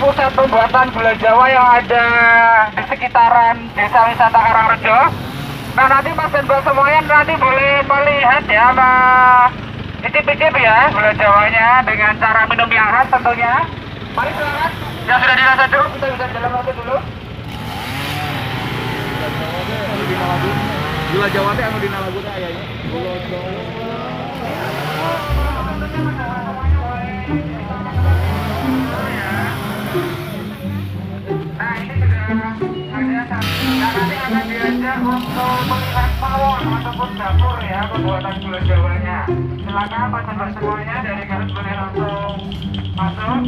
pusat pembuatan gula Jawa yang ada di sekitaran desa wisata Karangrejo. Nah nanti Mas dan Mbak semuanya nanti boleh melihat ya icip-icip ya gula Jawanya dengan cara minum yang khas tentunya. Mari silakan. Yang sudah dirasa cukup kita bisa jalan lagi dulu. Gula Jawa teh anu dina lagu teh ayahnya. Gula Jawa. Untuk melihat pawon ataupun dapur ya pembuatan gula Jawanya. Silakan Mbak semuanya dari garis boleh langsung masuk.